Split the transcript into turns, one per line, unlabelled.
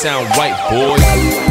Sound right, boys.